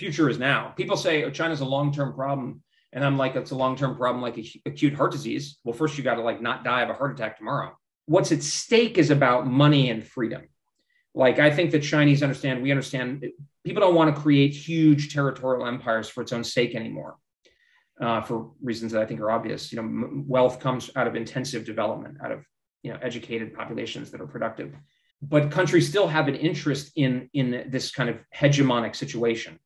future is now. People say oh, China's a long-term problem, and I'm like, it's a long-term problem, like acute heart disease. Well, first you got to like not die of a heart attack tomorrow. What's at stake is about money and freedom. Like I think the Chinese understand. We understand. People don't want to create huge territorial empires for its own sake anymore, uh, for reasons that I think are obvious. You know, m- wealth comes out of intensive development, out of you know educated populations that are productive but countries still have an interest in in this kind of hegemonic situation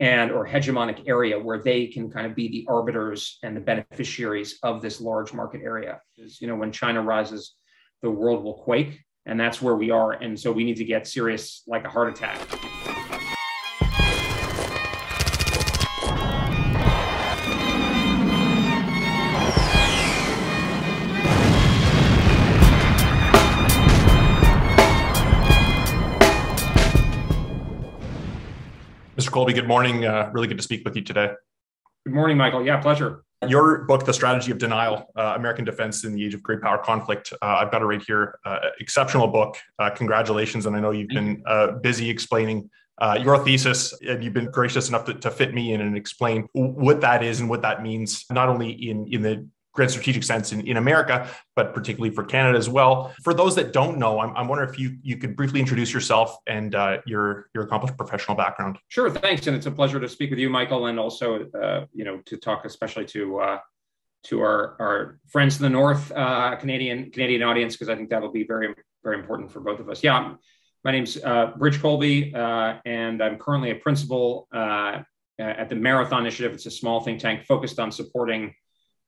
and or hegemonic area where they can kind of be the arbiters and the beneficiaries of this large market area. Because you know when china rises the world will quake and that's where we are. And so we need to get serious like a heart attack Colby, good morning. Uh, really good to speak with you today. Good morning, Michael. Yeah, pleasure. Your book, The Strategy of Denial uh, American Defense in the Age of Great Power Conflict, uh, I've got it right here. Uh, exceptional book. Uh, congratulations. And I know you've been uh, busy explaining your thesis, and you've been gracious enough to, to, fit me in and explain what that is and what that means, not only in, in the grand strategic sense in, in America, but particularly for Canada as well. For those that don't know, I'm, I'm wondering if you you could briefly introduce yourself and uh, your your accomplished professional background. Sure, thanks, and it's a pleasure to speak with you, Michael, and also uh, you know to talk especially to uh, to our our friends in the North uh, Canadian Canadian audience because I think that'll be very very important for both of us. Yeah, my name's uh, Bridge Colby, uh, and I'm currently a principal at the Marathon Initiative. It's a small think tank focused on supporting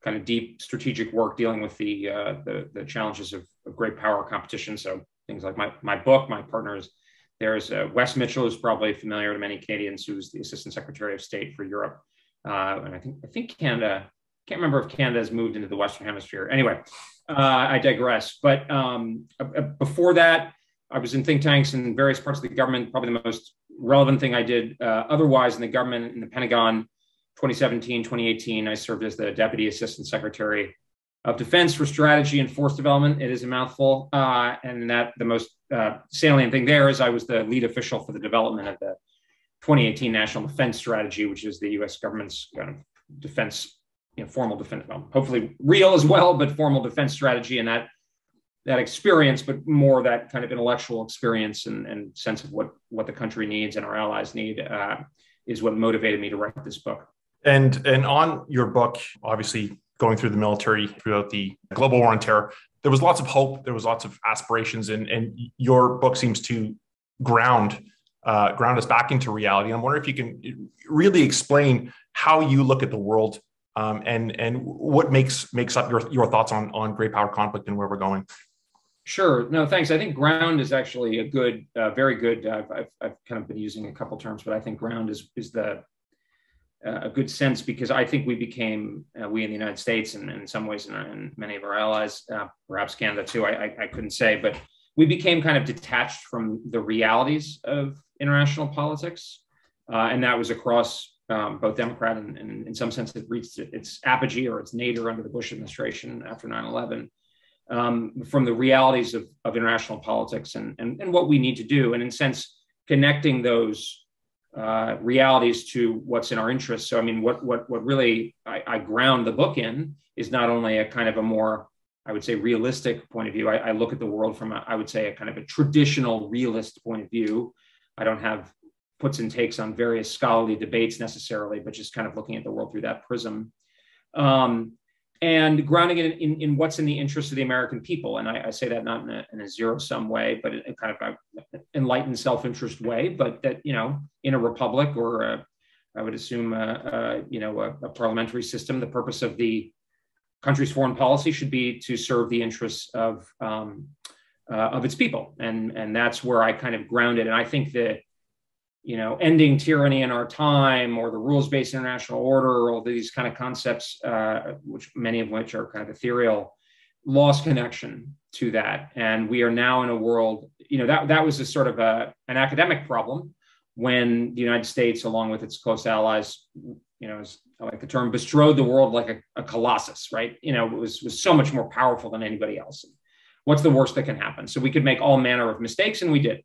kind of deep strategic work dealing with the uh, the, the, challenges of, of, great power competition. So things like my my book, my partners. There's uh, Wess Mitchell, who's probably familiar to many Canadians, who's the Assistant Secretary of State for Europe, uh, and I think I think Canada. Can't remember if Canada has moved into the Western Hemisphere. Anyway, uh, I digress. But um, before that, I was in think tanks in various parts of the government. Probably the most relevant thing I did uh, otherwise in the government in the Pentagon 2017, 2018, I served as the Deputy Assistant Secretary of Defense for Strategy and Force Development. It is a mouthful. Uh, and that the most uh, salient thing there is I was the lead official for the development of the 2018 National Defense Strategy, which is the US government's kind of defense, you know, formal defense, well, hopefully real as well, but formal defense strategy. And that that experience, but more that kind of intellectual experience and, and sense of what, what the country needs and our allies need uh, is what motivated me to write this book. And and on your book, obviously going through the military throughout the global war on terror, there was lots of hope, there was lots of aspirations, and and your book seems to ground uh, ground us back into reality. I'm wondering if you can really explain how you look at the world um, and and what makes makes up your your thoughts on on great power conflict and where we're going. Sure. No, thanks. I think ground is actually a good, uh, very good. Uh, I've, I've kind of been using a couple terms, but I think ground is is the a good sense because I think we became, uh, we in the United States and, in some ways, and, many of our allies, uh, perhaps Canada too, I, I, I, couldn't say, but we became kind of detached from the realities of international politics. Uh, and that was across um, both Democrat and, and, in some sense it reached its apogee or its nadir under the Bush administration after 9 11. Um, from the realities of, of international politics and, and, and what we need to do. And in sense, connecting those uh, realities to what's in our interest. So, I mean, what what what really I, I, ground the book in is not only a kind of a more, I would say, realistic point of view. I, I look at the world from, a, I would say, a kind of a traditional realist point of view. I don't have puts and takes on various scholarly debates necessarily, but just kind of looking at the world through that prism. Um, and grounding it in, in, what's in the interest of the American people. And I, I say that not in a, in a zero sum way, but in kind of enlightened self interest way. But that you know, in a republic or a, I would assume a, a you know a, a, parliamentary system, the purpose of the country's foreign policy should be to serve the interests of um, uh, of its people, and and that's where I kind of grounded. And I think that you know, ending tyranny in our time or the rules-based international order, all these kind of concepts, uh, which many of which are kind of ethereal, lost connection to that. And we are now in a world, you know, that that was a sort of a, an academic problem when the United States, along with its close allies, you know, I like the term, bestrode the world like a, a colossus, right? You know, it was was so much more powerful than anybody else. What's the worst that can happen? So we could make all manner of mistakes, and we did.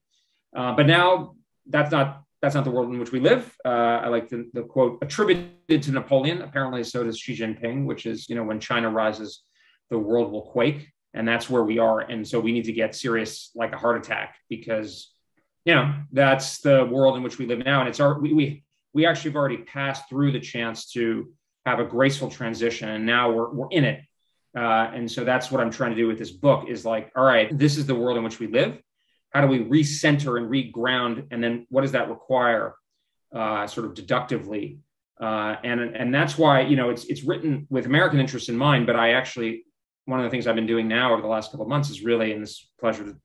Uh, but now that's not that's not the world in which we live. Uh, I like the, the quote attributed to Napoleon. Apparently, so does Xi Jinping, which is, you know, when China rises, the world will quake. And that's where we are. And so we need to get serious like a heart attack because, you know, that's the world in which we live now. And it's our, we, we, we actually have already passed through the chance to have a graceful transition. And now we're, we're in it. Uh, and so that's what I'm trying to do with this book is like, all right, this is the world in which we live how do we recenter and reground and then what does that require uh, sort of deductively uh, and and that's why you know it's it's written with american interests in mind but i actually one of the things i've been doing now over the last couple of months is really and this pleasure to,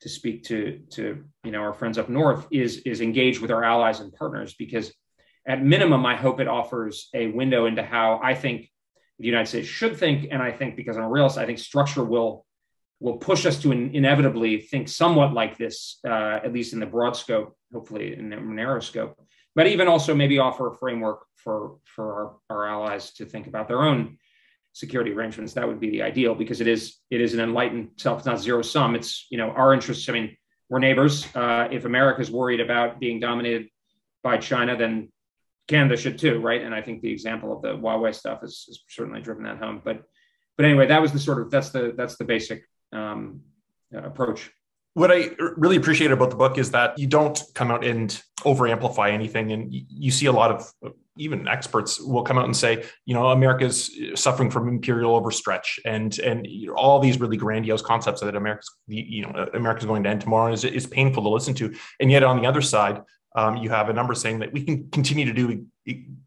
to speak to to you know our friends up north is is engage with our allies and partners because at minimum i hope it offers a window into how i think the united states should think and i think because i'm a realist i think structure will will push us to in, inevitably think somewhat like this, uh, at least in the broad scope, hopefully in the narrow scope, but even also maybe offer a framework for, for our, our allies to think about their own security arrangements. That would be the ideal because it is it is an enlightened self. It's not zero sum. It's you know our interests. I mean, we're neighbors. Uh, if America's worried about being dominated by China, then Canada should too, right? And I think the example of the Huawei stuff has, has certainly driven that home. But but anyway, that was the sort of that's the that's the basic um, approach. What I really appreciate about the book is that you don't come out and over amplify anything. And you see a lot of even experts will come out and say, you know, America's suffering from imperial overstretch and and all these really grandiose concepts that America's, you know, America's going to end tomorrow is, is painful to listen to. And yet on the other side, um, you have a number saying that we can continue to do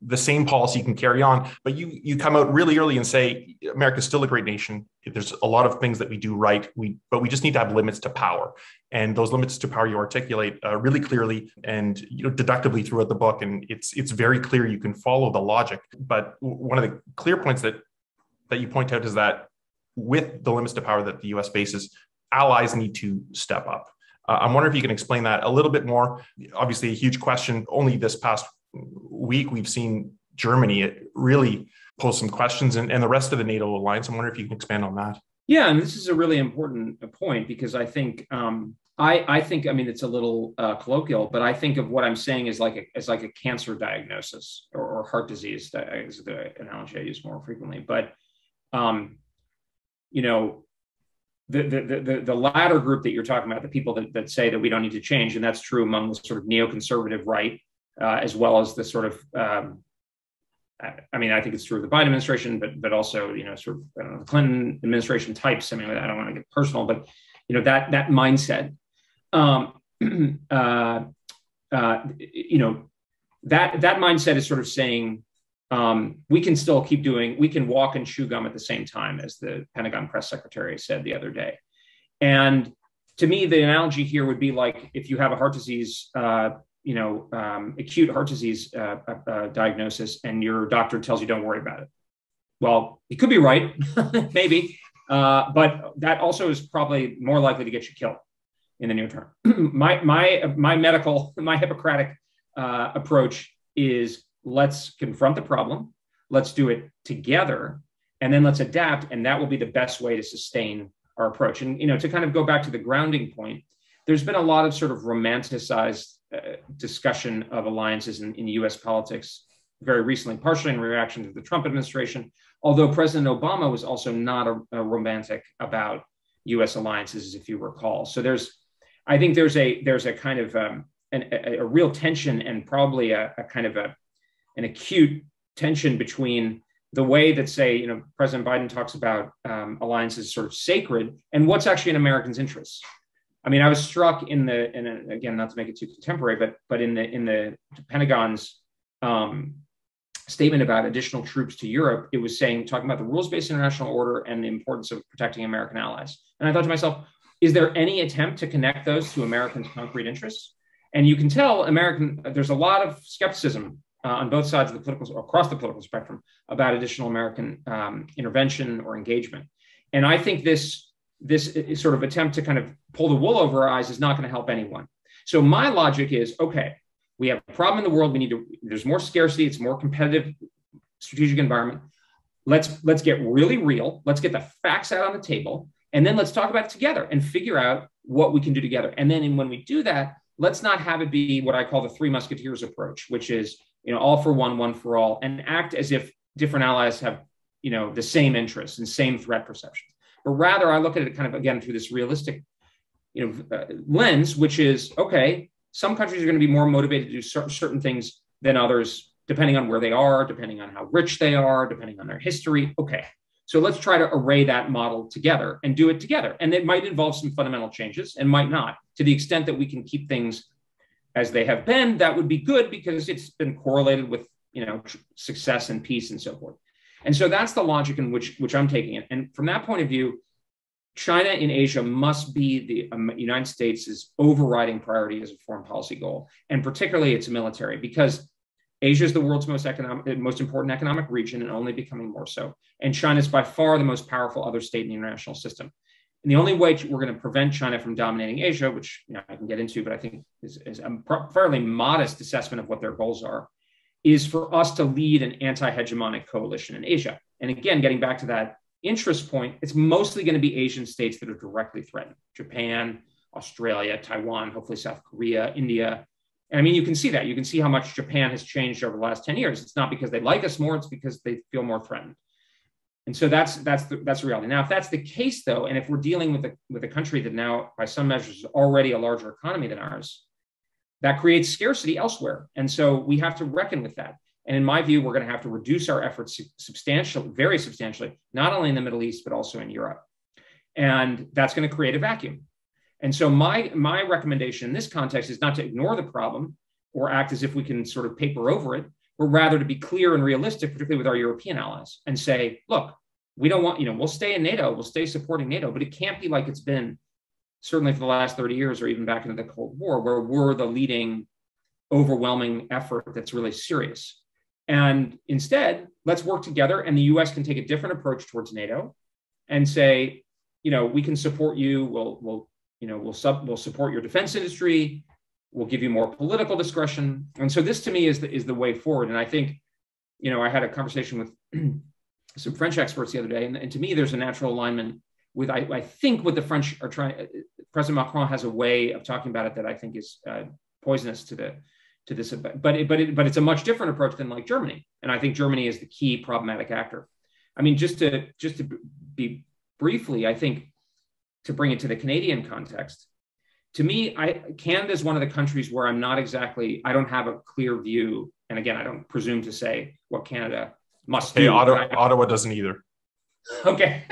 the same policy can carry on but you you come out really early and say america's still a great nation. There's a lot of things that we do right. We but we just need to have limits to power. And those limits to power you articulate uh, really clearly and you know deductively throughout the book. And it's it's very clear you can follow the logic. But one of the clear points that that you point out is that with the limits to power that the us faces allies need to step up. Uh, I'm wondering if you can explain that a little bit more. Obviously, a huge question. Only this past week, we've seen Germany really pose some questions and, and the rest of the NATO alliance. I wonder if you can expand on that. Yeah, and this is a really important point because I think um, I, I think I mean it's a little uh, colloquial, but I think of what I'm saying is like a, as like a cancer diagnosis or, or heart disease is the analogy I use more frequently. But um, you know, the, the, the, the latter group that you're talking about, the people that, that say that we don't need to change, and that's true among the sort of neoconservative right, uh, as well as the sort of, um, I mean, I think it's true of the Biden administration, but but also, you know, sort of I don't know, the Clinton administration types. I mean, I don't want to get personal, but you know that that mindset, um, uh, uh, you know, that that mindset is sort of saying um, we can still keep doing, we can walk and chew gum at the same time, as the Pentagon press secretary said the other day. And to me, the analogy here would be like if you have a heart disease, uh, you know, um, acute heart disease uh, uh, uh diagnosis, and your doctor tells you don't worry about it. Well, he could be right, maybe, uh, but that also is probably more likely to get you killed in the near term. my my my medical my Hippocratic uh, approach is let's confront the problem, let's do it together, and then let's adapt. And that will be the best way to sustain our approach. And, you know, to kind of go back to the grounding point, there's been a lot of sort of romanticized uh, discussion of alliances in, in US politics very recently, partially in reaction to the Trump administration, although President Obama was also not a, a romantic about US alliances, if you recall. So there's, I think there's a, there's a kind of, um, an, a, a, real tension and probably a, a kind of a an acute tension between the way that, say, you know, President Biden talks about um, alliances sort of sacred and what's actually in Americans' interests. I mean, I was struck in the, and again, not to make it too contemporary, but but in the in the Pentagon's um, statement about additional troops to Europe, it was saying talking about the rules-based international order and the importance of protecting American allies. And I thought to myself, is there any attempt to connect those to Americans' concrete interests? And you can tell American there's a lot of skepticism uh, on both sides of the political, across the political spectrum, about additional American um, intervention or engagement. And I think this this sort of attempt to kind of pull the wool over our eyes is not going to help anyone. So my logic is okay. We have a problem in the world. We need to. There's more scarcity. It's more competitive strategic environment. Let's let's get really real. Let's get the facts out on the table, and then let's talk about it together and figure out what we can do together. And then when we do that, let's not have it be what I call the three musketeers approach, which is you know all for one, one for all, and act as if different allies have you know the same interests and same threat perceptions. But rather, I look at it kind of again through this realistic you know uh, lens, which is okay. Some countries are going to be more motivated to do certain, certain things than others, depending on where they are, depending on how rich they are, depending on their history. Okay, so let's try to array that model together and do it together. And it might involve some fundamental changes and might not. To the extent that we can keep things as they have been, that would be good because it's been correlated with you know success and peace and so forth. And so that's the logic in which which I'm taking it. And from that point of view, China in Asia must be the um, United States' overriding priority as a foreign policy goal, and particularly its military, because Asia is the world's most economic, most important economic region, and only becoming more so. And China is by far the most powerful other state in the international system. And the only way we're going to prevent China from dominating Asia, which you know, I can get into, but I think is, is a fairly modest assessment of what their goals are, is for us to lead an anti-hegemonic coalition in Asia. And again, getting back to that interest point, it's mostly going to be Asian states that are directly threatened: Japan, Australia, Taiwan, hopefully South Korea, India. And I mean, you can see that. You can see how much Japan has changed over the last 10 years. It's not because they like us more, it's because they feel more threatened. And so that's that's the, that's the reality. Now, if that's the case, though, and if we're dealing with a with a country that now, by some measures, is already a larger economy than ours, that creates scarcity elsewhere. And so we have to reckon with that. And in my view, we're going to have to reduce our efforts substantially, very substantially, not only in the Middle East but also in Europe. And that's going to create a vacuum. And so my my recommendation in this context is not to ignore the problem or act as if we can sort of paper over it, but rather to be clear and realistic, particularly with our European allies, and say, look, we don't want, you know, we'll stay in NATO, we'll stay supporting NATO, but it can't be like it's been certainly for the last 30 years or even back into the Cold War, where we're the leading overwhelming effort that's really serious. And instead, let's work together and the US can take a different approach towards NATO and say, you know, we can support you, we'll, we'll, you know, we'll sub, we'll support your defense industry, we'll give you more political discretion. And so this to me is the, is the way forward. And I think, you know, I had a conversation with some French experts the other day, and, and to me, there's a natural alignment with I, I, think what the French are trying. President Macron has a way of talking about it that I think is uh, poisonous to the to this, but it, but it, but it's a much different approach than like Germany, and I think Germany is the key problematic actor. I mean, just to just to be briefly, I think to bring it to the Canadian context, to me, I Canada is one of the countries where I'm not exactly I don't have a clear view, and again, I don't presume to say what Canada must hey, do. Ottawa, Ottawa doesn't either. Okay.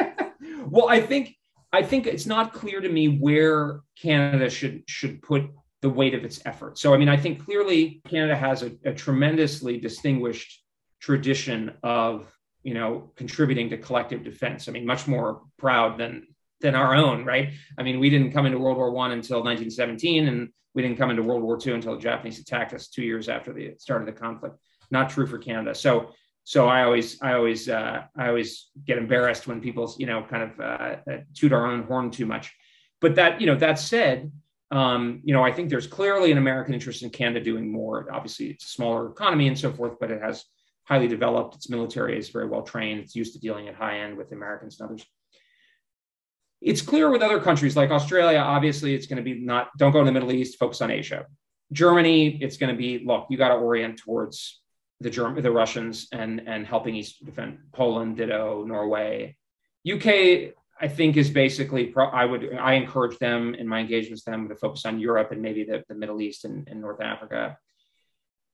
Well, I think I think it's not clear to me where Canada should should put the weight of its effort. So, I mean, I think clearly Canada has a, a tremendously distinguished tradition of you know contributing to collective defense. I mean, much more proud than than our own, right? I mean, we didn't come into World War One until 1917, and we didn't come into World War II until the Japanese attacked us two years after the start of the conflict. Not true for Canada. So so I always I always uh, I always get embarrassed when people you know kind of uh, uh, toot our own horn too much. But that you know that said, um, you know I think there's clearly an American interest in Canada doing more. Obviously, it's a smaller economy and so forth, but it has highly developed. Its military is very well trained. It's used to dealing at high end with Americans and others. It's clear with other countries like Australia. Obviously, it's going to be not don't go to the Middle East. Focus on Asia. Germany, it's going to be look. You got to orient towards the German, the Russians, and and helping East defend Poland, ditto Norway, UK. I think is basically pro- I would I encourage them in my engagements with them to focus on Europe and maybe the, the Middle East and, and North Africa.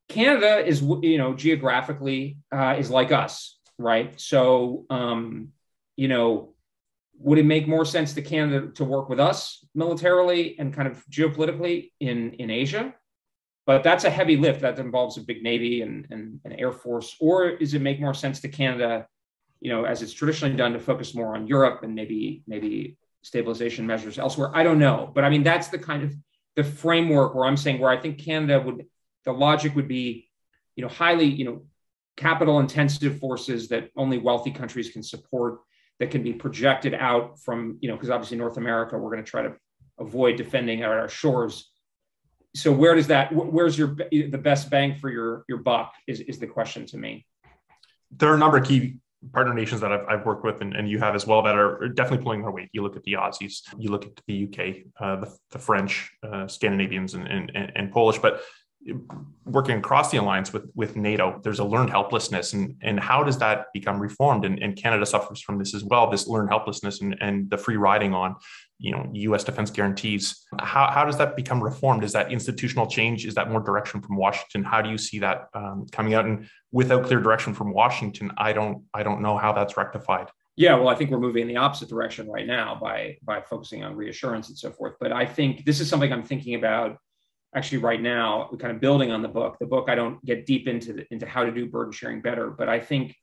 Canada is you know geographically uh, is like us, right? So um, you know, would it make more sense to Canada to work with us militarily and kind of geopolitically in in Asia? But that's a heavy lift that involves a big navy and, and an air force. Or does it make more sense to canada you know as it's traditionally done to focus more on europe and maybe maybe stabilization measures elsewhere? I don't know. But i mean that's the kind of the framework where i'm saying where i think canada would the logic would be you know highly you know capital intensive forces that only wealthy countries can support that can be projected out from you know because obviously north america we're going to try to avoid defending our shores so where does that where's your the best bang for your your buck is is the question to me there are a number of key partner nations that I've, I've worked with and, and, you have as well that are definitely pulling their weight. You look at the Aussies, you look at the UK, uh, the, the, French, uh, Scandinavians, and, and, and, Polish. But working across the alliance with, with NATO, there's a learned helplessness. And, and how does that become reformed? And, and Canada suffers from this as well this learned helplessness and, and the free riding on you know U.S. defense guarantees. How, how does that become reformed? Is that institutional change? Is that more direction from Washington? How do you see that um, coming out? And without clear direction from Washington, I don't I don't know how that's rectified. Yeah, well, I think we're moving in the opposite direction right now by by focusing on reassurance and so forth. But I think this is something I'm thinking about actually right now, We kind of building on the book. The book I don't get deep into the, into how to do burden sharing better, but I think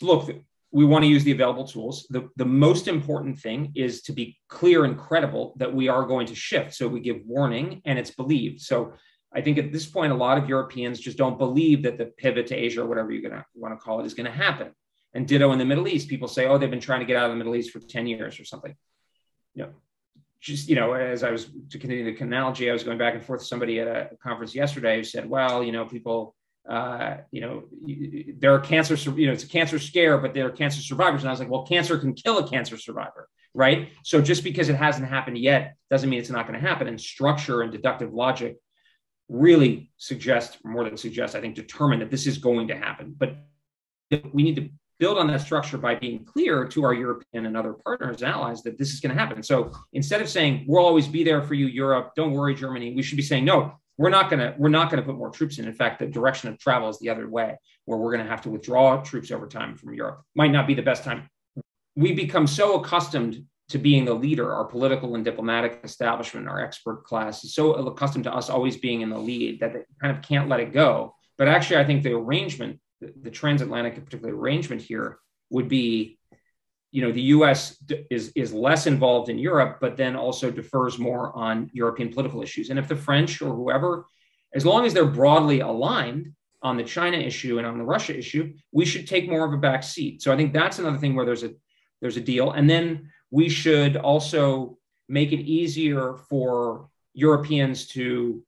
look, we want to use the available tools. The, the most important thing is to be clear and credible that we are going to shift. So we give warning and it's believed. So I think at this point, a lot of Europeans just don't believe that the pivot to Asia or whatever you're going to want to call it is going to happen. And ditto in the Middle East, people say, oh, they've been trying to get out of the Middle East for 10 years or something. You know, just, you know, as I was to continue the analogy, I was going back and forth with somebody at a conference yesterday who said, well, you know, people uh, you know, there are cancer, you know, it's a cancer scare, but there are cancer survivors. And I was like, well, cancer can kill a cancer survivor, right? So just because it hasn't happened yet doesn't mean it's not going to happen. And structure and deductive logic really suggest, more than suggest, I think, determine that this is going to happen. But we need to build on that structure by being clear to our European and other partners and allies that this is going to happen. So instead of saying, we'll always be there for you, Europe, don't worry, Germany, we should be saying, no, we're not going to we're not going to put more troops in. In fact the direction of travel is the other way where we're going to have to withdraw troops over time from europe. Might not be the best time. We become so accustomed to being the leader our political and diplomatic establishment our expert class is so accustomed to us always being in the lead that they kind of can't let it go. But actually i think the arrangement the, transatlantic in particular arrangement here would be you know the U.S. is is less involved in Europe, but then also defers more on European political issues. And if the French or whoever, as long as they're broadly aligned on the China issue and on the Russia issue, we should take more of a back seat. So I think that's another thing where there's a there's a deal. And then we should also make it easier for Europeans to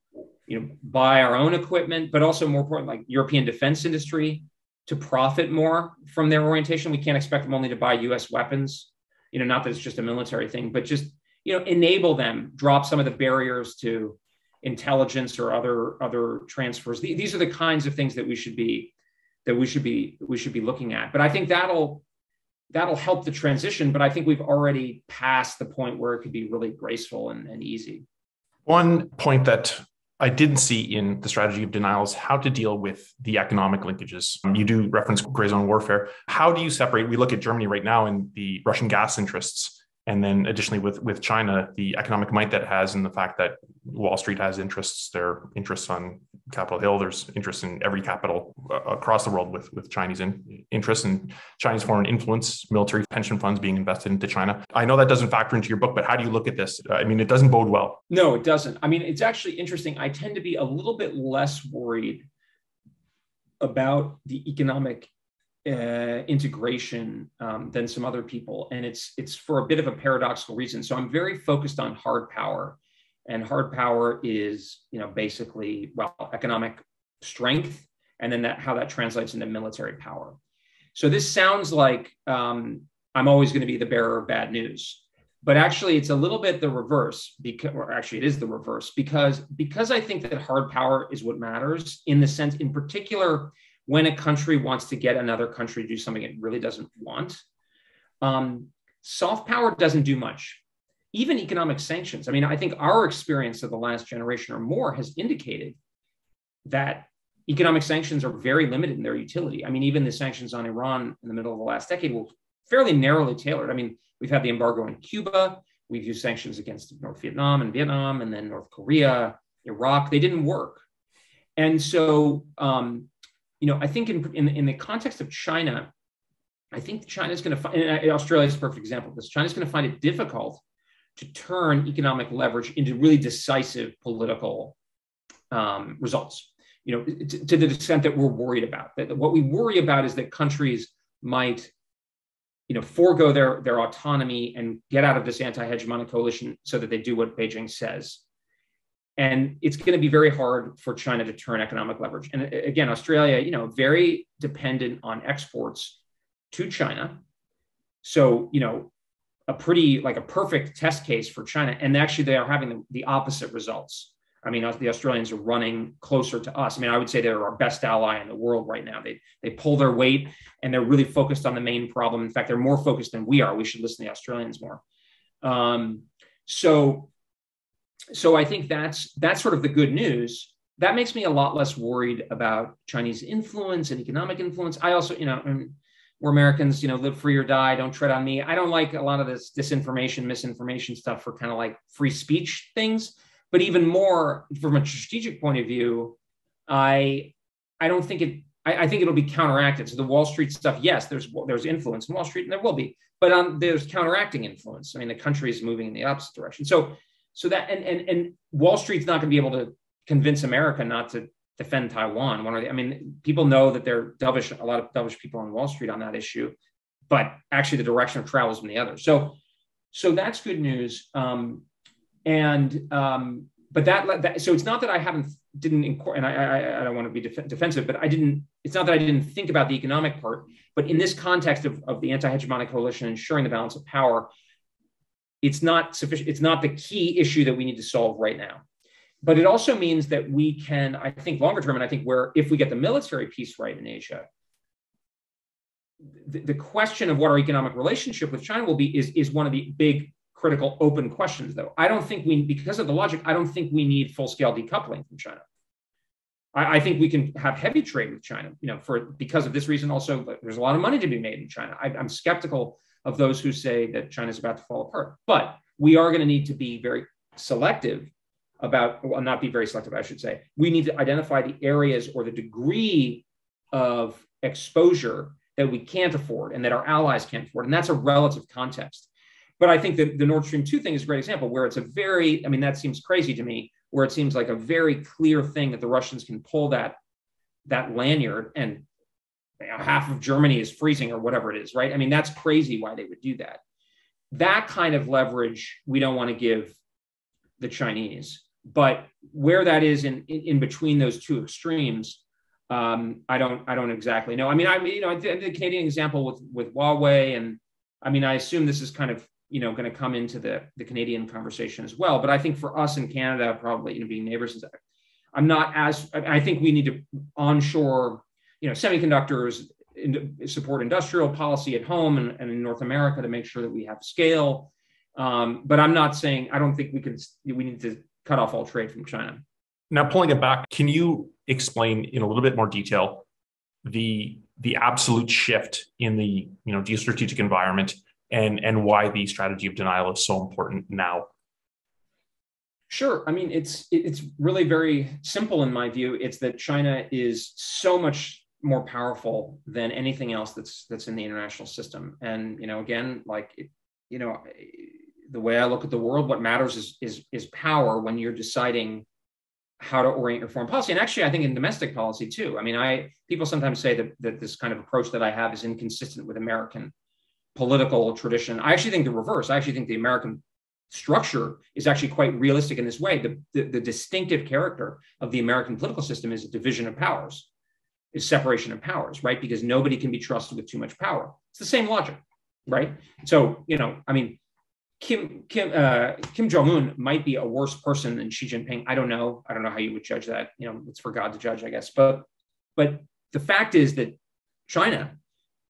you know buy our own equipment, but also more important, like European defense industry to profit more from their orientation. We can't expect them only to buy US weapons, you know, not that it's just a military thing, but just, you know, enable them, drop some of the barriers to intelligence or other other transfers. These are the kinds of things that we should be that we should be we should be looking at. But I think that'll that'll help the transition. But I think we've already passed the point where it could be really graceful and, and easy. One point that I didn't see in the strategy of denials how to deal with the economic linkages. Um, you do reference gray zone warfare. How do you separate? We look at Germany right now and the Russian gas interests and then additionally with with China, the economic might that has and the fact that Wall Street has interests, there interests on Capitol Hill, there's interest in every capital uh, across the world with with Chinese in, interests and Chinese foreign influence, military pension funds being invested into China. I know that doesn't factor into your book, but how do you look at this? I mean, it doesn't bode well. No, it doesn't. I mean, it's actually interesting. I tend to be a little bit less worried about the economic uh, integration um, than some other people, and it's it's for a bit of a paradoxical reason. So I'm very focused on hard power, and hard power is you know basically well economic strength, and then that how that translates into military power. So this sounds like um, I'm always going to be the bearer of bad news, but actually it's a little bit the reverse because or actually it is the reverse because because I think that hard power is what matters in the sense in particular when a country wants to get another country to do something it really doesn't want. Um, soft power doesn't do much. Even economic sanctions. I mean, I think our experience of the last generation or more has indicated that economic sanctions are very limited in their utility. I mean, even the sanctions on Iran in the middle of the last decade were fairly narrowly tailored. I mean, we've had the embargo in Cuba, we've used sanctions against North Vietnam and Vietnam, and then North Korea, Iraq. They didn't work. And so um, you know, I think in, in, in the context of China, I think China is going to find, Australia is a perfect example of this. China is going to find it difficult to turn economic leverage into really decisive political um, results. You know, to, to, the extent that we're worried about that, what we worry about is that countries might, you know, forego their their autonomy and get out of this anti-hegemonic coalition so that they do what Beijing says. And it's going to be very hard for China to turn economic leverage. And again, Australia, you know, very dependent on exports to China. So, you know, a pretty like a perfect test case for China. And actually, they are having the, the opposite results. I mean, the Australians are running closer to us. I mean, I would say they're our best ally in the world right now. They they pull their weight and they're really focused on the main problem. In fact, they're more focused than we are. We should listen to the Australians more. Um, so, so I think that's that's sort of the good news. That makes me a lot less worried about Chinese influence and economic influence. I also, you know, we're Americans, you know, live free or die, don't tread on me. I don't like a lot of this disinformation, misinformation stuff for kind of like free speech things. But even more from a strategic point of view, I I don't think it. I, I think it'll be counteracted. So the Wall Street stuff, yes, there's there's influence in Wall Street, and there will be, but um, there's counteracting influence. I mean, the country is moving in the opposite direction. So so that and and and Wall Street's not going to be able to convince America not to defend Taiwan. One of the, I mean, people know that they're dovish, a lot of dovish people on Wall Street on that issue, but actually the direction of travel is from the other. So, so that's good news. Um, and um, but that, that, so it's not that I haven't didn't and I, I, I don't want to be def- defensive, but I didn't. It's not that I didn't think about the economic part, but in this context of, of the anti-hegemonic coalition ensuring the balance of power, it's not sufficient. It's not the key issue that we need to solve right now but it also means that we can, I think, longer term, and I think where if we get the military piece right in Asia, the, the, question of what our economic relationship with China will be is, is one of the big critical open questions, though. I don't think we, because of the logic, I don't think we need full scale decoupling from China. I, I, think we can have heavy trade with China, you know, for because of this reason. Also, but there's a lot of money to be made in China. I, I'm skeptical of those who say that China is about to fall apart, but we are going to need to be very selective about, well, not be very selective, I should say. We need to identify the areas or the degree of exposure that we can't afford and that our allies can't afford. And that's a relative context. But I think that the Nord Stream 2 thing is a great example where it's a very, I mean, that seems crazy to me, where it seems like a very clear thing that the Russians can pull that, that lanyard and you know, half of Germany is freezing or whatever it is, right? I mean, that's crazy why they would do that. That kind of leverage we don't want to give the Chinese. But where that is in, in, in between those two extremes, um, I don't I don't exactly know. I mean, I mean, you know the, the Canadian example with with Huawei, and I mean, I assume this is kind of you know going to come into the the Canadian conversation as well. But I think for us in Canada, probably you know being neighbors, I'm not as I think we need to onshore you know semiconductors in, support industrial policy at home and, and, in North America to make sure that we have scale. Um, but I'm not saying I don't think we can we need to cut off all trade from China. Now, pulling it back, can you explain in a little bit more detail the the absolute shift in the you know geostrategic environment and and why the strategy of denial is so important now? Sure. I mean, it's it's really very simple in my view. It's that China is so much more powerful than anything else that's that's in the international system. And you know, again, like you know, the way I look at the world, what matters is is is power when you're deciding how to orient your foreign policy. And actually, I think in domestic policy too. I mean, I people sometimes say that that this kind of approach that I have is inconsistent with American political tradition. I actually think the reverse. I actually think the American structure is actually quite realistic in this way. The, the, the distinctive character of the American political system is a division of powers, is separation of powers, right? Because nobody can be trusted with too much power. It's the same logic, right? So, you know, I mean, Kim Kim uh, Kim Jong Un might be a worse person than Xi Jinping. I don't know. I don't know how you would judge that. You know, it's for God to judge, I guess. But but the fact is that China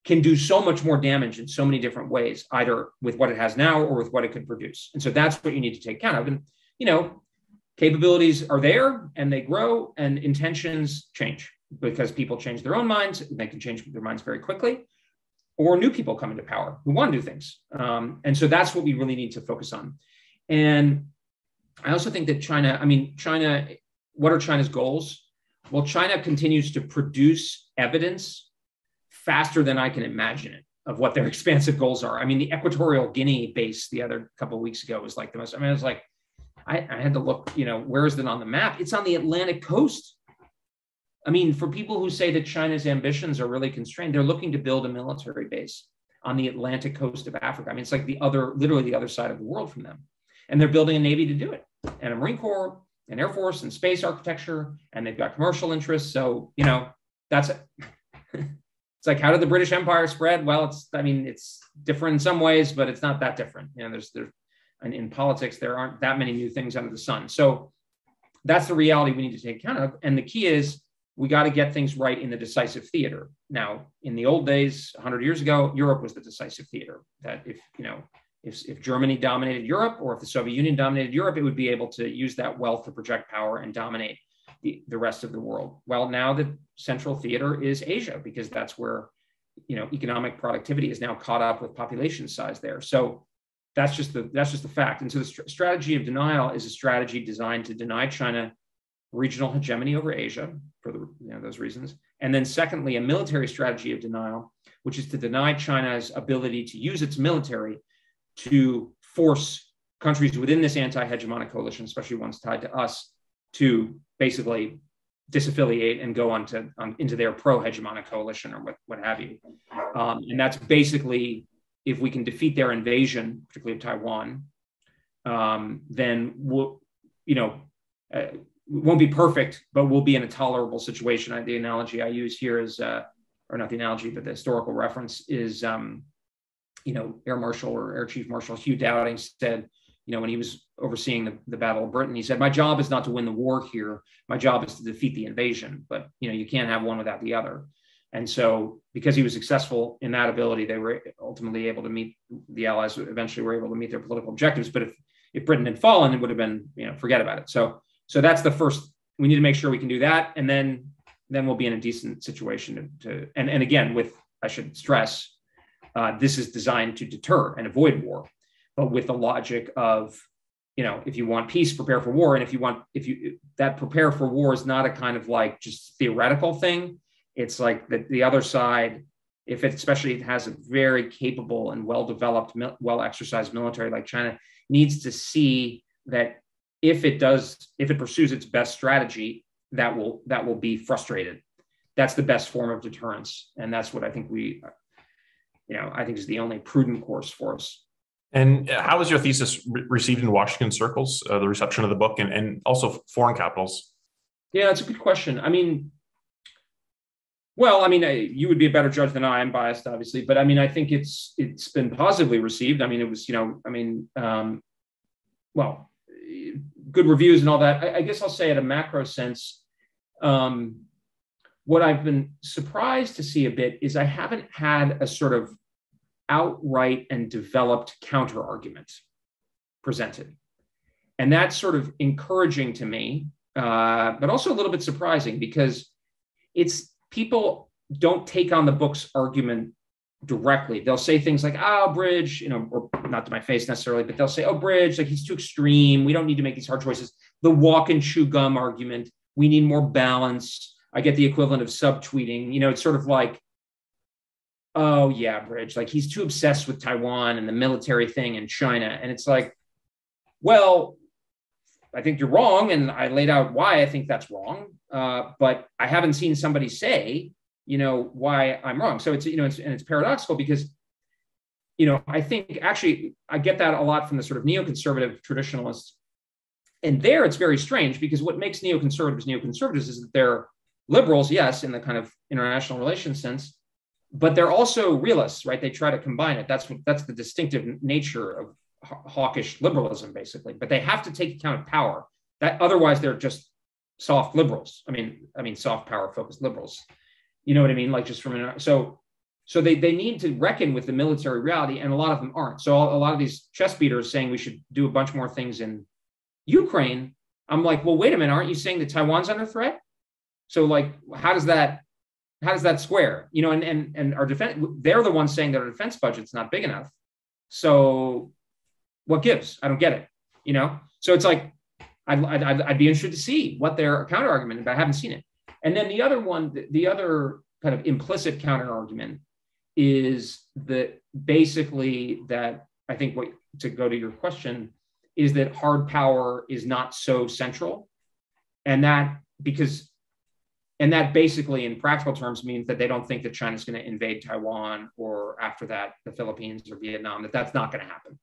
can do so much more damage in so many different ways, either with what it has now or with what it could produce. And so that's what you need to take account of. And you know, capabilities are there and they grow, and intentions change because people change their own minds. They can change their minds very quickly or new people come into power who want to do things. Um, and so that's what we really need to focus on. And I also think that China, I mean, China, what are China's goals? Well, China continues to produce evidence faster than I can imagine it of what their expansive goals are. I mean, the Equatorial Guinea base the other couple of weeks ago was like the most, I mean, it was like, I, I had to look, you know, where is it on the map? It's on the Atlantic coast I mean, for people who say that China's ambitions are really constrained, they're looking to build a military base on the Atlantic coast of Africa. I mean, it's like the other, literally the other side of the world from them. And they're building a navy to do it, and a Marine Corps, and Air Force, and space architecture, and they've got commercial interests. So, you know, that's it. it's like how did the British Empire spread? Well, it's I mean it's different in some ways, but it's not that different. You know, there's there's and in politics there aren't that many new things under the sun. So that's the reality we need to take account of. And the key is we got to get things right in the decisive theater. Now, in the old days, 100 years ago, Europe was the decisive theater. That if you know if, if Germany dominated Europe or if the Soviet Union dominated Europe, it would be able to use that wealth to project power and dominate the, the rest of the world. Well, now the central theater is Asia because that's where you know economic productivity is now caught up with population size there. So that's just the that's just the fact. And so the st- strategy of denial is a strategy designed to deny China regional hegemony over Asia for the you know, those reasons. And then secondly, a military strategy of denial, which is to deny China's ability to use its military to force countries within this anti-hegemonic coalition, especially ones tied to us, to basically disaffiliate and go on to um, into their pro-hegemonic coalition or what, what have you. Um, and that's basically if we can defeat their invasion, particularly of Taiwan, um, then we'll, you know, uh, won't be perfect, but we'll be in a tolerable situation. I, the analogy I use here is, uh, or not the analogy, but the historical reference is, um, you know, Air Marshal or Air Chief Marshal Hugh Dowding said, you know, when he was overseeing the, the Battle of Britain, he said, "My job is not to win the war here. My job is to defeat the invasion. But you know, you can't have one without the other." And so, because he was successful in that ability, they were ultimately able to meet the Allies. Eventually, were able to meet their political objectives. But if if Britain had fallen, it would have been you know forget about it. So so that's the first. We need to make sure we can do that, and then then we'll be in a decent situation to, to and and again with I should stress, uh, this is designed to deter and avoid war, but with the logic of you know if you want peace prepare for war and if you want if you that prepare for war is not a kind of like just theoretical thing it's like the, the other side, if it especially it has a very capable and well developed, well exercised military like China, needs to see that if it does, if it pursues its best strategy, that will that will be frustrated. That's the best form of deterrence, and that's what I think we, you know, I think is the only prudent course for us. And how was your thesis re- received in Washington circles, uh, the reception of the book, and, and also foreign capitals? Yeah, that's a good question. I mean, well, I mean, you would be a better judge than I. I'm biased, obviously, but I mean, I think it's it's been positively received. I mean, it was, you know, I mean, um, well, good reviews and all that. I, I, guess I'll say at a macro sense, um, what I've been surprised to see a bit is I haven't had a sort of outright and developed counter argument presented, and that's sort of encouraging to me, uh, but also a little bit surprising because it's people don't take on the book's argument directly. They'll say things like, oh, Bridge, you know, or not to my face necessarily, but they'll say, oh, Bridge, like he's too extreme. We don't need to make these hard choices. The walk and chew gum argument, we need more balance. I get the equivalent of subtweeting. You know, it's sort of like, oh, yeah, Bridge, like he's too obsessed with Taiwan and the military thing in China. And it's like, well, I think you're wrong. And I laid out why I think that's wrong. Uh, but I haven't seen somebody say, you know, why I'm wrong. So it's, you know, it's, and it's paradoxical because, you know, I think actually I get that a lot from the sort of neoconservative traditionalists. And there it's very strange because what makes neoconservatives neoconservatives is that they're liberals, yes, in the kind of international relations sense, but they're also realists, right? They try to combine it. That's what that's the distinctive nature of hawkish liberalism, basically. But they have to take account of power. That otherwise they're just soft liberals. I mean, I mean soft power focused liberals. You know what I mean? Like just from an so so they they need to reckon with the military reality, and a lot of them aren't. So a lot of these chess beaters saying we should do a bunch more things in Ukraine. I'm like, well, wait a minute, aren't you saying that Taiwan's under threat? So like, how does that how does that square? You know, and and and our defense they're the ones saying that our defense budget's not big enough. So what gives? I don't get it. You know, so it's like I'd, I'd, I'd be interested to see what their counter argument, but I haven't seen it. And then the other one, the, the other kind of implicit counter argument is that basically that I think what to go to your question is that hard power is not so central, and that because and that basically in practical terms means that they don't think that China's going to invade Taiwan or after that the Philippines or Vietnam that that's not going to happen.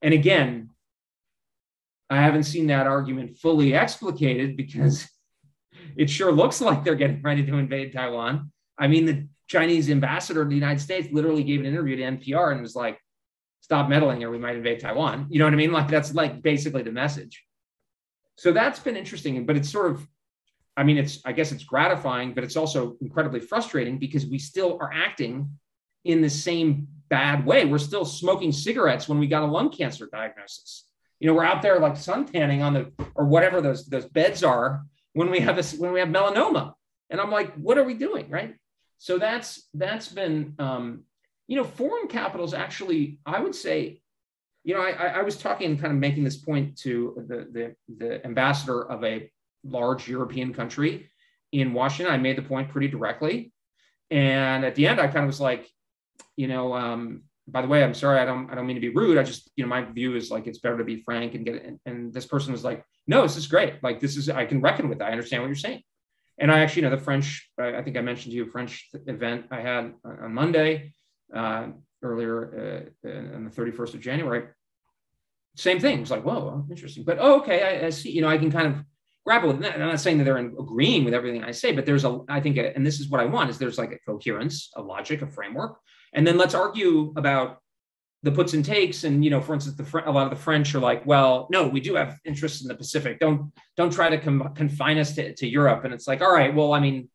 And again, I haven't seen that argument fully explicated because it sure looks like they're getting ready to invade Taiwan. I mean, the Chinese ambassador to the United States literally gave an interview to NPR and was like, stop meddling or we might invade Taiwan. You know what I mean? Like that's like basically the message. So that's been interesting, but it's sort of, I mean, it's, I guess it's gratifying, but it's also incredibly frustrating because we still are acting in the same bad way. We're still smoking cigarettes when we got a lung cancer diagnosis. You know, we're out there like sun tanning on the, or whatever those, those beds are when we have this, when we have melanoma. And I'm like, what are we doing? Right. So that's that's been um, you know foreign capitals actually I would say you know I, I was talking kind of making this point to the, the the ambassador of a large European country in Washington. I made the point pretty directly, and at the end I kind of was like, you know. Um, by the way, I'm sorry. I don't. I don't mean to be rude. I just, you know, my view is like it's better to be frank and get it. And, and this person was like, "No, this is great. Like this is. I can reckon with that. I understand what you're saying." and I actually you know the French. I think I mentioned to you a French event I had on Monday uh, earlier uh, on the 31st of January. Same thing. It was like, whoa, interesting. But oh, okay, I, I, see. You know, I can kind of grapple with that. I'm not saying that they're agreeing with everything I say, but there's a. I think, a, and this is what I want: is there's like a coherence, a logic, a framework, and then let's argue about the puts and takes. And you know for instance the a lot of the french are like well no we do have interests in the pacific. Don't don't try to com- confine us to, to europe. And it's like all right well i mean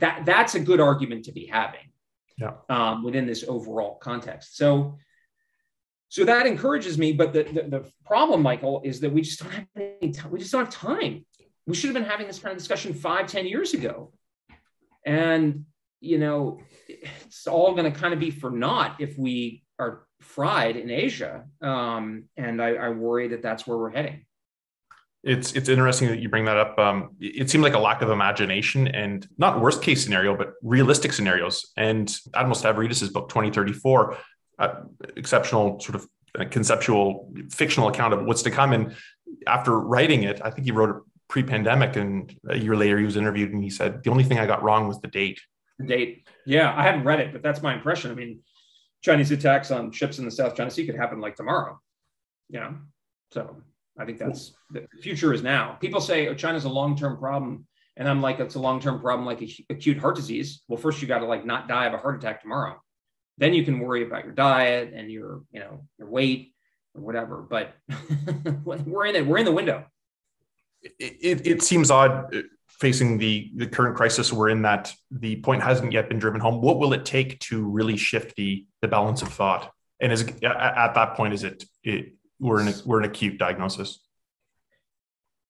that that's a good argument to be having yeah. um, within this overall context. So so that encourages me. But the, the, the problem michael is that we just don't have any time we just don't have time. We should have been having this kind of discussion five ten years ago. And you know it's all going to kind of be for naught if we are fried in Asia, um, and I, I, worry that that's where we're heading. It's it's interesting that you bring that up. Um, it seemed like a lack of imagination and not worst case scenario, but realistic scenarios. And Admiral Stavridis' book 2034, uh, exceptional sort of uh, conceptual fictional account of what's to come. And after writing it, I think he wrote it pre-pandemic, and a year later he was interviewed and he said the only thing I got wrong was the date. Date, yeah, I haven't read it, but that's my impression. I mean Chinese attacks on ships in the South China Sea could happen like tomorrow. You know, so I think that's the future is now. People say oh, China's a long term problem, and I'm like, it's a long term problem like acute heart disease. Well, first you got to like not die of a heart attack tomorrow. Then you can worry about your diet and your you know your weight or whatever. But we're in it. We're in the window. It, it, it seems odd facing the the current crisis we're in that the point hasn't yet been driven home what will it take to really shift the the balance of thought? And is at that point is it, it we're in a, we're an acute diagnosis?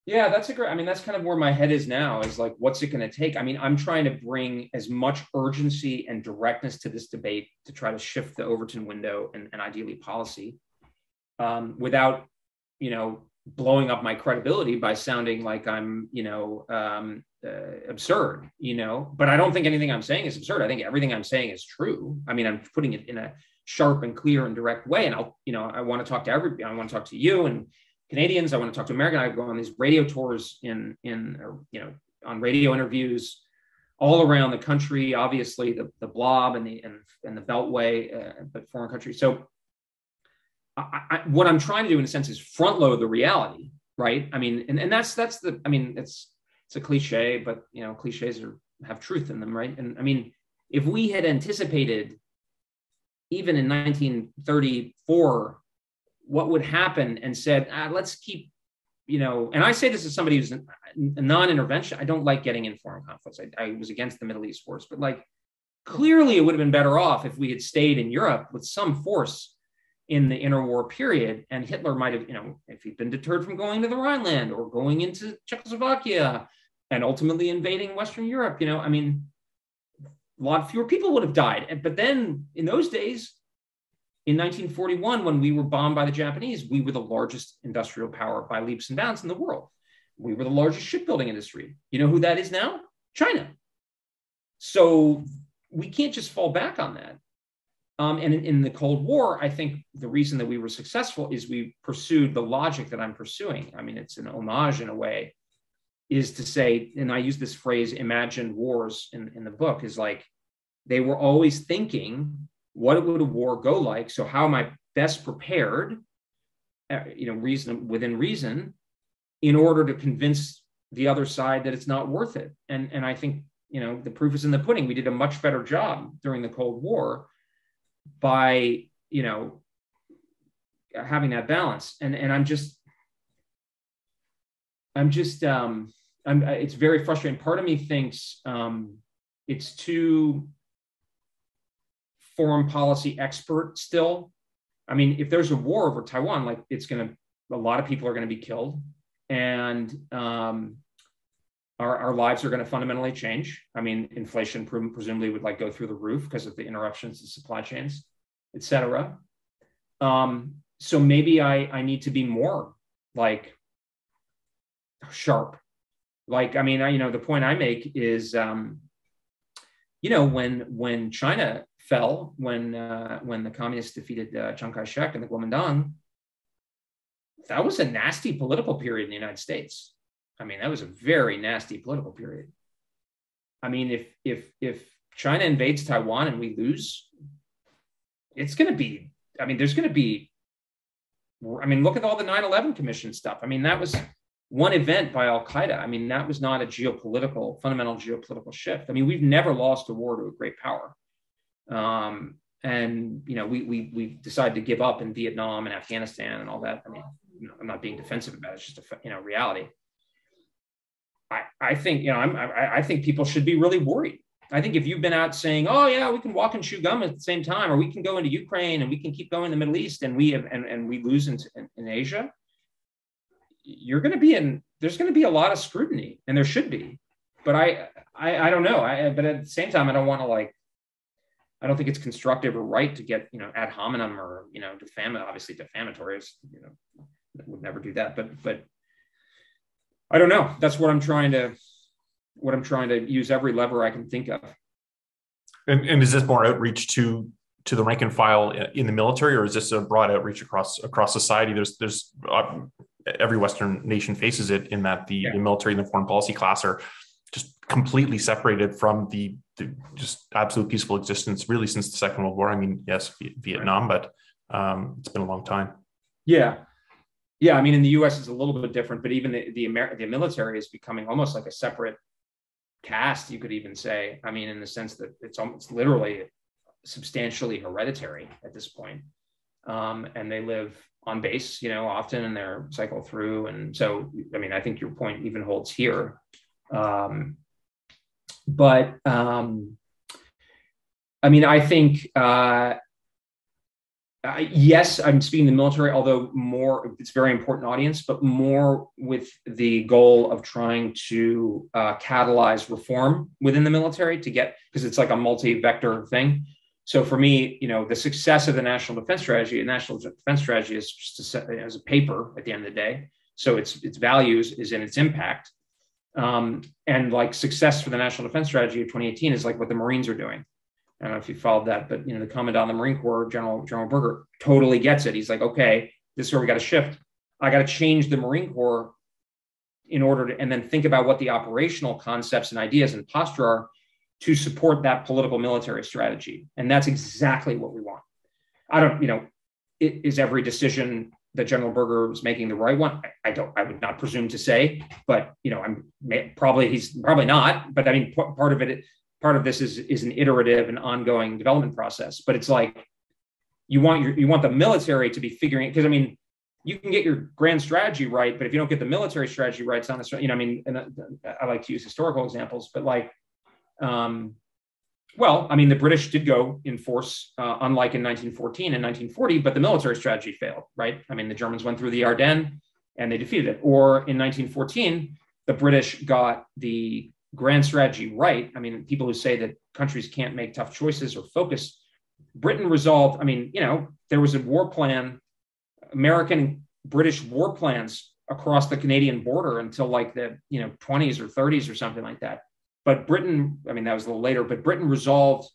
Yeah that's a great i mean that's kind of where my head is now is like what's it going to take? I mean i'm trying to bring as much urgency and directness to this debate to try to shift the overton window and, and ideally policy um, without you know blowing up my credibility by sounding like I'm, you know, um, uh, absurd, you know. But I don't think anything I'm saying is absurd. I think everything I'm saying is true. I mean, I'm putting it in a sharp and clear and direct way. And I'll, you know, I want to talk to everybody. I want to talk to you and Canadians. I want to talk to American. I go on these radio tours in, in, you know, on radio interviews all around the country. Obviously, the the blob and the and, and the Beltway, uh, but foreign countries. So I, I, what I'm trying to do in a sense is front load the reality, right? I mean, and, and that's that's the I mean, it's it's a cliche, but you know, cliches are have truth in them, right? And I mean, if we had anticipated even in 1934 what would happen and said, ah, let's keep, you know, and I say this as somebody who's a non-intervention. I don't like getting in foreign conflicts. I, I was against the Middle East wars, but like clearly it would have been better off if we had stayed in Europe with some force in the interwar period. And Hitler might have, you know, if he'd been deterred from going to the Rhineland or going into Czechoslovakia and ultimately invading Western Europe, you know, I mean, a lot fewer people would have died. But then in those days, in 1941, when we were bombed by the Japanese, we were the largest industrial power by leaps and bounds in the world. We were the largest shipbuilding industry. You know who that is now? China. So we can't just fall back on that. Um, and in, in, the Cold War, I think the reason that we were successful is we pursued the logic that I'm pursuing. I mean, it's an homage in a way, is to say, and I use this phrase, imagined wars in, in the book, is like they were always thinking, what would a war go like? So how am I best prepared, uh, you know, reason within reason, in order to convince the other side that it's not worth it? And, and I think you know, the proof is in the pudding. We did a much better job during the Cold War by, you know, having that balance. And and I'm just, I'm just, um, I'm. It's very frustrating. Part of me thinks um, it's too foreign policy expert still. I mean, if there's a war over Taiwan, like it's going to, a lot of people are going to be killed, and um, our, our lives are going to fundamentally change. I mean, inflation presumably would like go through the roof because of the interruptions in supply chains, et cetera. Um, so maybe I, I need to be more like sharp. Like, I mean, I, you know, the point I make is, um, you know, when when China fell, when uh, when the communists defeated uh, Chiang Kai-shek and the Kuomintang, that was a nasty political period in the United States. I mean, that was a very nasty political period. I mean, if if if China invades Taiwan and we lose, it's going to be. I mean, there's going to be. I mean, look at all the 9/11 Commission stuff. I mean, that was one event by Al Qaeda. I mean, that was not a geopolitical, fundamental geopolitical shift. I mean, we've never lost a war to a great power. Um, and you know, we we we decided to give up in Vietnam and Afghanistan and all that. I mean, I'm not being defensive about it; it's just a you know reality. I, I think you know I'm, I, I think people should be really worried. I think if you've been out saying, "Oh yeah, we can walk and chew gum at the same time, or we can go into Ukraine and we can keep going in the Middle East, and we have, and, and we lose in, in, in Asia," you're going to be in. There's going to be a lot of scrutiny, and there should be. But I, I, I don't know. I, but at the same time, I don't want to like. I don't think it's constructive or right to get you know ad hominem or you know defam. Obviously, defamatory you know would never do that. But but I don't know. That's what I'm trying to what I'm trying to use every lever I can think of. And, and is this more outreach to to the rank and file in the military, or is this a broad outreach across across society? There's there's uh, every Western nation faces it in that the, yeah. the, military and the foreign policy class are just completely separated from the, the, just absolute peaceful existence really since the Second World War. I mean, yes, Vietnam, right. but um, it's been a long time. Yeah, yeah, I mean, in the U.S. it's a little bit different, but even the the, Amer- the military is becoming almost like a separate caste. You could even say. I mean, in the sense that it's almost literally substantially hereditary at this point. Um, and they live on base, you know, often, and they're cycle through. And so, I mean, I think your point even holds here. Um, but um, I mean, I think uh, yes, I'm speaking the military, although more, it's very important audience, but more with the goal of trying to uh, catalyze reform within the military to get, because it's like a multi vector thing. So for me, you know, the success of the national defense strategy, the national defense strategy is just a, as a paper at the end of the day. So its its values is in its impact, um, and like success for the national defense strategy of 2018 is like what the Marines are doing. I don't know if you followed that, but you know, the commandant of the Marine Corps, General General Berger, totally gets it. He's like, okay, this is where we got to shift. I got to change the Marine Corps in order to, and then think about what the operational concepts and ideas and posture are to support that political military strategy. And that's exactly what we want. I don't, you know, it, is every decision that General Berger is making the right one? I, I, don't, I would not presume to say, but you know, I'm probably he's probably not. But I mean, p- part of it, part of this is is an iterative and ongoing development process. But it's like you want your you want the military to be figuring because I mean you can get your grand strategy right, but if you don't get the military strategy right, it's not the you know I mean and I like to use historical examples, but like um, well, I mean, the British did go in force, uh, unlike in 1914 and 1940, but the military strategy failed, right? I mean, the Germans went through the Ardennes and they defeated it. Or in 1914, the British got the grand strategy right. I mean, people who say that countries can't make tough choices or focus, Britain resolved. I mean, you know, there was a war plan, American British war plans across the Canadian border until like the you know 20s or 30s or something like that. But Britain, I mean, that was a little later, but Britain resolved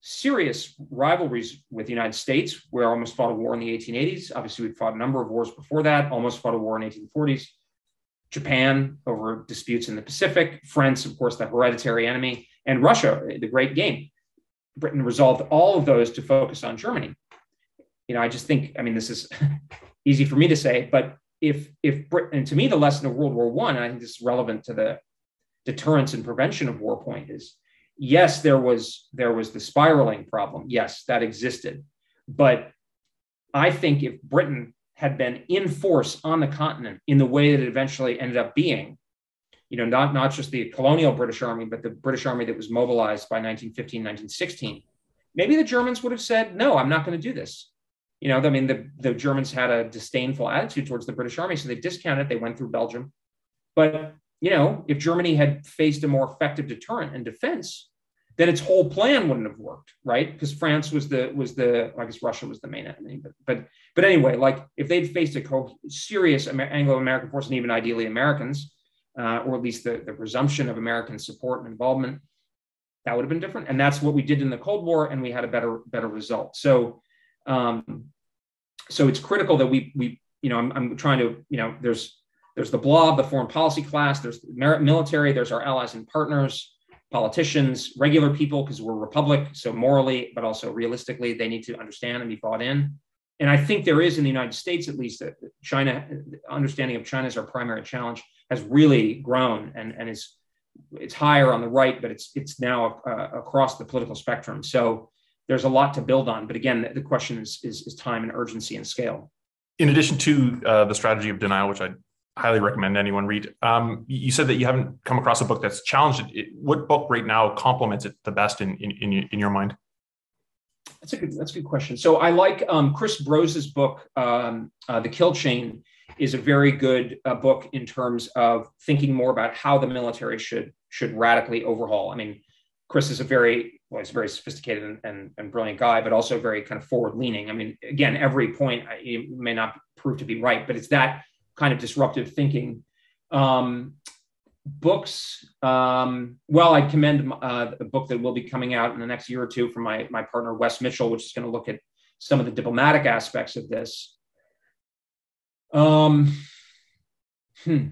serious rivalries with the United States, where almost fought a war in the 1880s. Obviously, we'd fought a number of wars before that, almost fought a war in 1840s. Japan over disputes in the Pacific, France, of course, the hereditary enemy, and Russia, the great game. Britain resolved all of those to focus on Germany. You know, I just think, I mean, this is easy for me to say, but if if Britain, to me, the lesson of World War One, and I think this is relevant to the deterrence and prevention of war point is yes, there was there was the spiraling problem. Yes, that existed. But I think if Britain had been in force on the continent in the way that it eventually ended up being, you know, not, not just the colonial British army, but the British army that was mobilized by 1915, 1916, maybe the Germans would have said, no, I'm not going to do this. You know, I mean, the, the Germans had a disdainful attitude towards the British army, so they discounted. They went through Belgium. But, you know, if Germany had faced a more effective deterrent and defense, then its whole plan wouldn't have worked, right? Because France was the was the I guess Russia was the main enemy, but but but anyway, like if they'd faced a co- serious Anglo-American force and even ideally Americans, uh, or at least the, the presumption of American support and involvement, that would have been different. And that's what we did in the Cold War, and we had a better better result. So, um, so it's critical that we we you know I'm, I'm trying to you know there's there's the blob, the foreign policy class, there's the military, there's our allies and partners politicians, regular people, because we're republic. So morally, but also realistically, they need to understand and be bought in. And I think there is in the United States, at least, China understanding of China as our primary challenge has really grown and, and is it's higher on the right, but it's it's now uh, across the political spectrum. So there's a lot to build on. But again, the, the question is, is, is time and urgency and scale. In addition to uh, the strategy of denial, which I highly recommend anyone read. Um, you said that you haven't come across a book that's challenged it. What book right now complements it the best in in, in, your mind? That's a good that's a good question. So I like um, Chris Brose's book, um, uh, The Kill Chain, is a very good uh, book in terms of thinking more about how the military should should radically overhaul. I mean, Chris is a very well, he's a very sophisticated and, and, and brilliant guy, but also very kind of forward leaning. I mean, again, every point may not prove to be right, but it's that kind of disruptive thinking. Um, books, um, well, I commend uh, a book that will be coming out in the next year or two from my, my partner, Wess Mitchell, which is going to look at some of the diplomatic aspects of this. Um, hmm.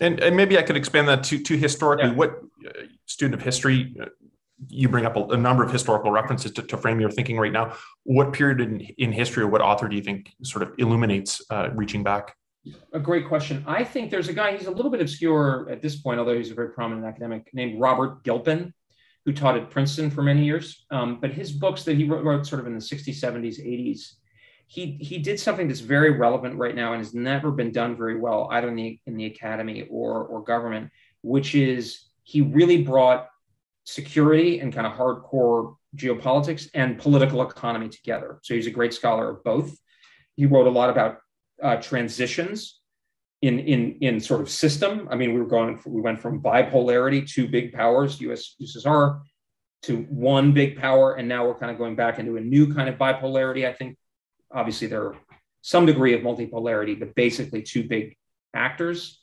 And, and maybe I could expand that to, to historically, yeah. what uh, student of history, uh, you bring up a, a, number of historical references to, to, frame your thinking right now. What period in, in history or what author do you think sort of illuminates uh, reaching back? A great question. I think there's a guy, he's a little bit obscure at this point, although he's a very prominent academic, named Robert Gilpin, who taught at Princeton for many years. Um, but his books that he wrote, wrote sort of in the 60s, 70s, 80s, he, he did something that's very relevant right now and has never been done very well, either in the, in the academy or, or government, which is he really brought security and kind of hardcore geopolitics and political economy together. So he's a great scholar of both. He wrote a lot about uh, transitions in, in, in sort of system. I mean, we were going, we went from bipolarity, two big powers, US, USSR, to one big power. And now we're kind of going back into a new kind of bipolarity. I think obviously there are some degree of multipolarity, but basically two big actors.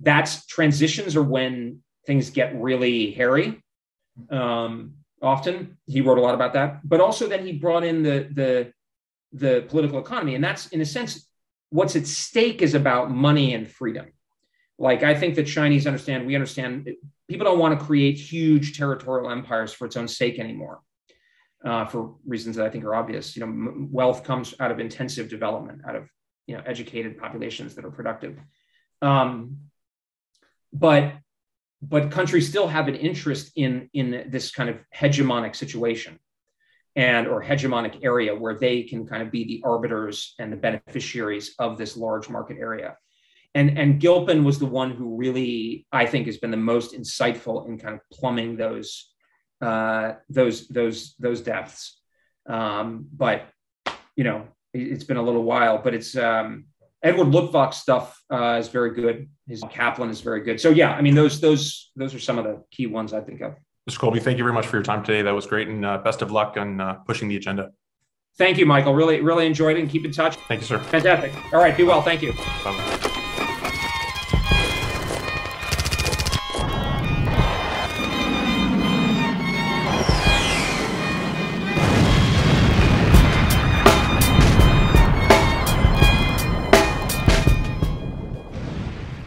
That's transitions are when things get really hairy um, often. He wrote a lot about that, but also then he brought in the the the political economy, and that's in a sense what's at stake is about money and freedom. Like I think the Chinese understand, we understand people don't want to create huge territorial empires for its own sake anymore. Uh, for reasons that I think are obvious, you know, m- wealth comes out of intensive development, out of you know educated populations that are productive. Um, but but countries still have an interest in in this kind of hegemonic situation and or hegemonic area where they can kind of be the arbiters and the beneficiaries of this large market area. And and gilpin was the one who really i think has been the most insightful in kind of plumbing those uh, those those those depths. Um, but you know it's been a little while but it's um, Edward Luttwak's stuff uh, is very good. His Kaplan is very good. So yeah, I mean those those those are some of the key ones I think of. Mr. Colby, thank you very much for your time today. That was great, and uh, best of luck on uh, pushing the agenda. Thank you, Michael. Really really enjoyed it, and keep in touch. Thank you, sir. Fantastic. All right, be well. Thank you. Bye.